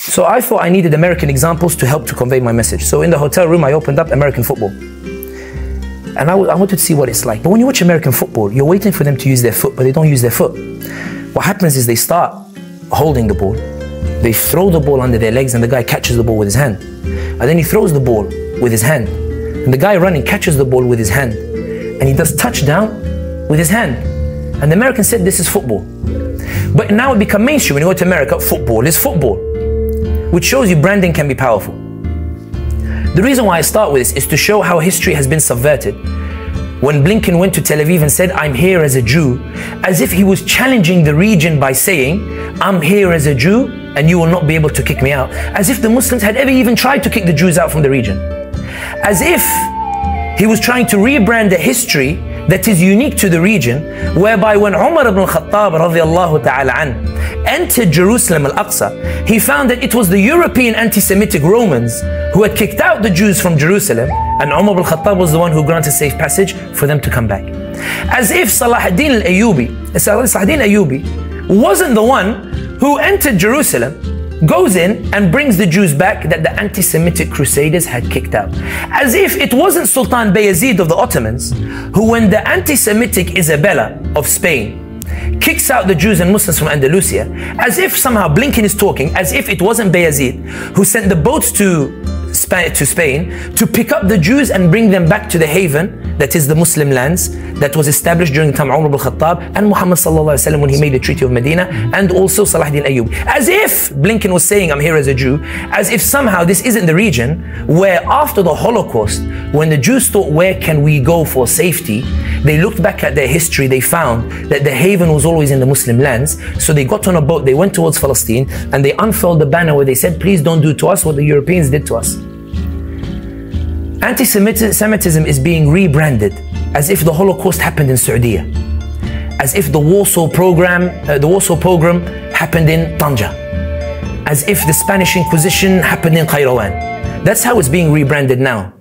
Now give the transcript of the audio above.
So I thought I needed American examples to help to convey my message. So in the hotel room, I opened up American football. And I, I wanted to see what it's like. But when you watch American football, you're waiting for them to use their foot, but they don't use their foot. What happens is they start holding the ball, they throw the ball under their legs, and the guy catches the ball with his hand. And then he throws the ball with his hand. And the guy running catches the ball with his hand. And he does touchdown with his hand. And the American said, This is football. But now it become mainstream. When you go to America, football is football, which shows you branding can be powerful. The reason why I start with this is to show how history has been subverted. When Blinken went to Tel Aviv and said, I'm here as a Jew, as if he was challenging the region by saying, I'm here as a Jew and you will not be able to kick me out. As if the Muslims had ever even tried to kick the Jews out from the region. As if he was trying to rebrand a history that is unique to the region, whereby when Umar ibn Khattab ta'ala an, entered Jerusalem al-Aqsa, he found that it was the European anti-Semitic Romans who had kicked out the Jews from Jerusalem, and Umar al Khattab was the one who granted safe passage for them to come back. As if Salah ad-Din al-Ayyubi, Salah ad-Din al-Ayyubi wasn't the one who entered Jerusalem goes in and brings the Jews back that the anti-Semitic crusaders had kicked out. As if it wasn't Sultan Bayezid of the Ottomans who when the anti-Semitic Isabella of Spain kicks out the Jews and Muslims from Andalusia, as if somehow Blinken is talking, as if it wasn't Bayezid who sent the boats to to Spain to pick up the Jews and bring them back to the haven that is the Muslim lands that was established during the time Umar ibn Khattab and Muhammad sallallahu when he made the Treaty of Medina and also Salah ad-Din Ayyub. As if Blinken was saying, I'm here as a Jew, as if somehow this isn't the region where after the Holocaust, when the Jews thought, where can we go for safety? They looked back at their history, they found that the haven was always in the Muslim lands. So they got on a boat, they went towards Palestine, and they unfurled the banner where they said, please don't do to us what the Europeans did to us. Anti-Semitism is being rebranded as if the Holocaust happened in Saudi, as if the Warsaw pogrom, uh, the Warsaw pogrom happened in Tanja, as if the Spanish Inquisition happened in Qayrawan. That's how it's being rebranded now.